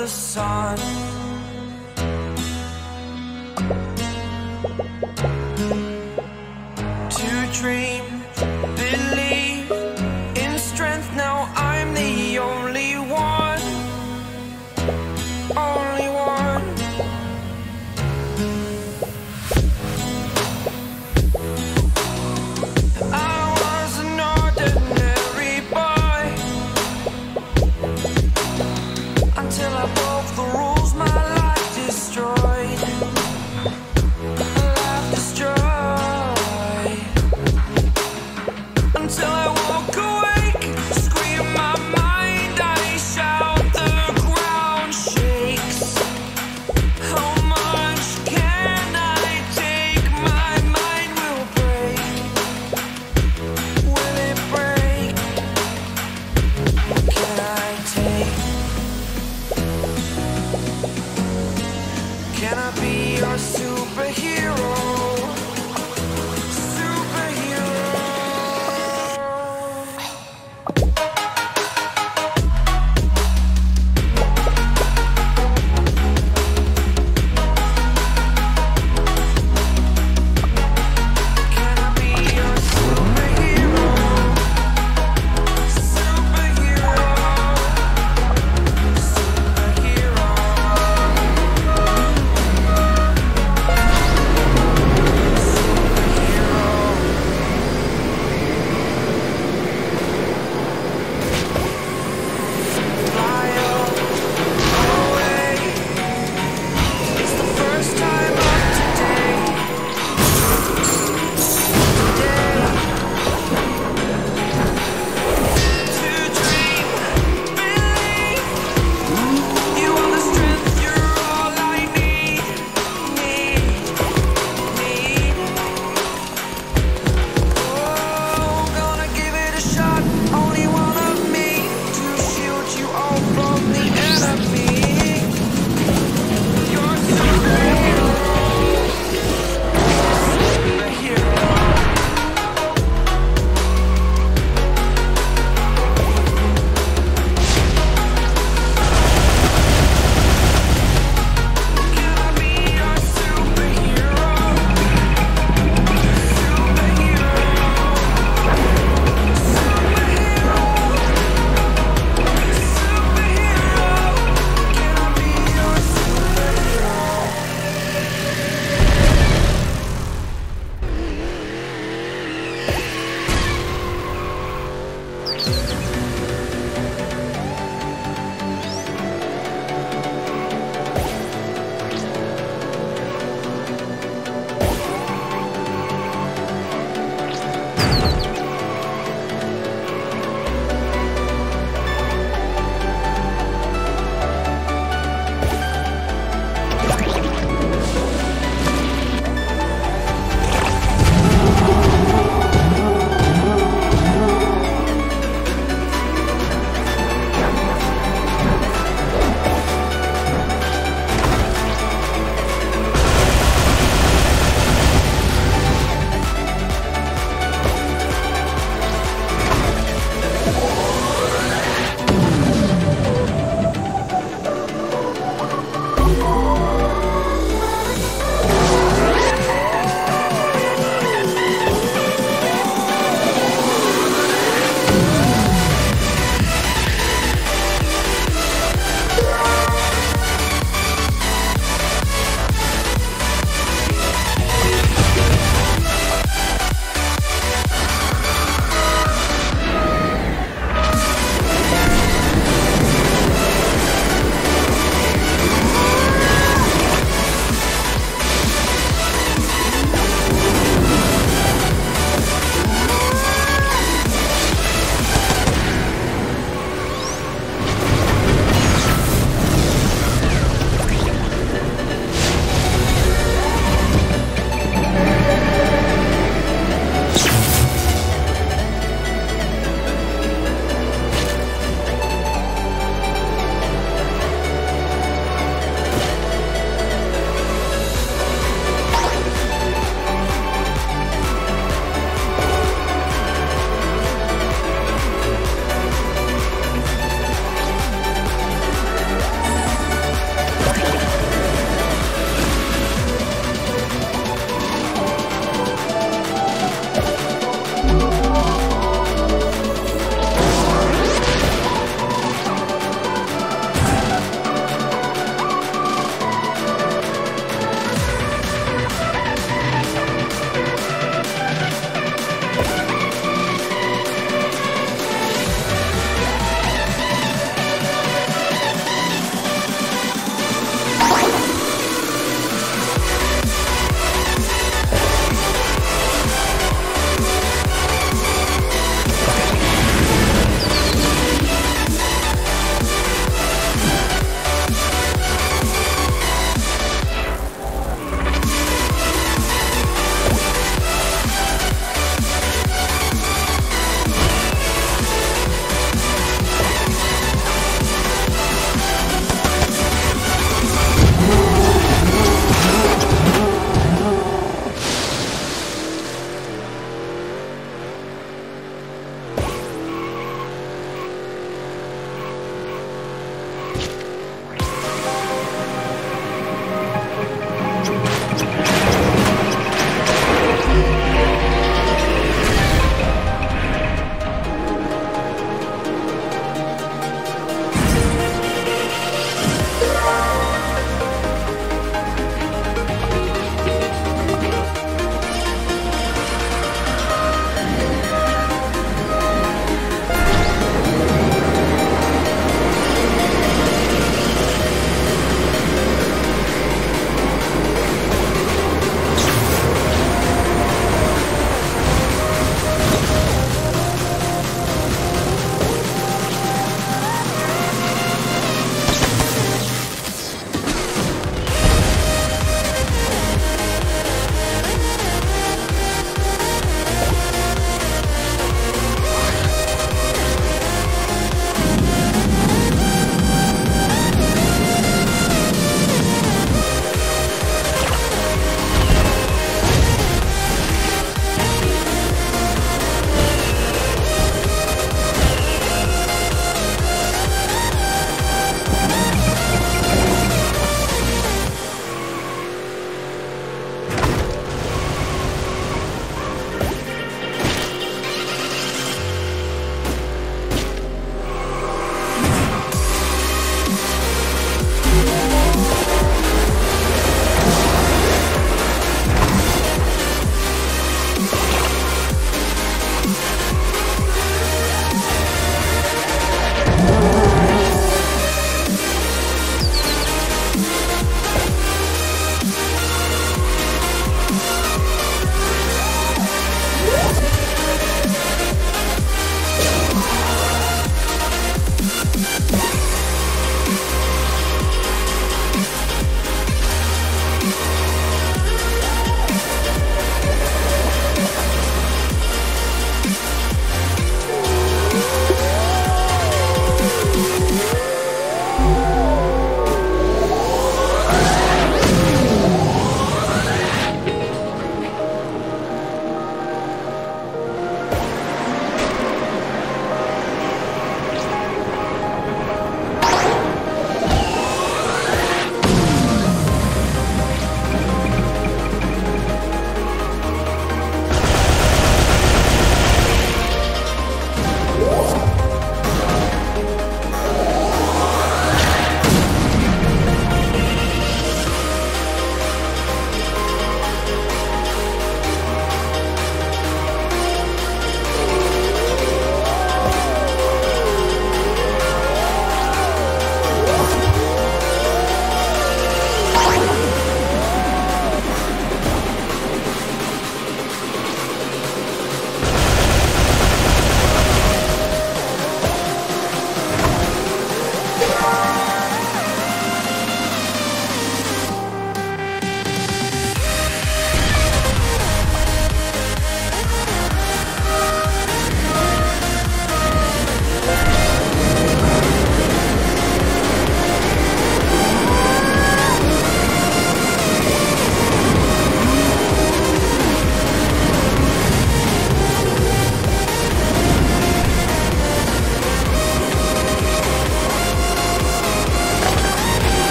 the sun.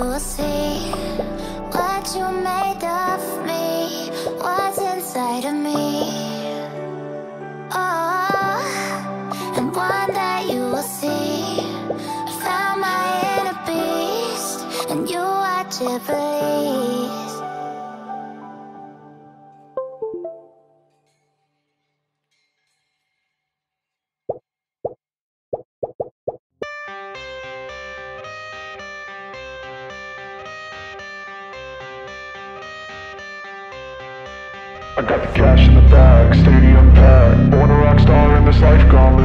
will see what you make.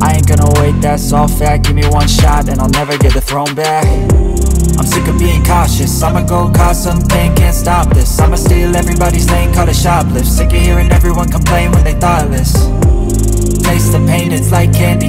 I ain't gonna wait, that's all fact Give me one shot and I'll never get the throne back. I'm sick of being cautious. I'ma go cause something, can't stop this. I'ma steal everybody's lane, call it shoplift. Sick of hearing everyone complain when they thoughtless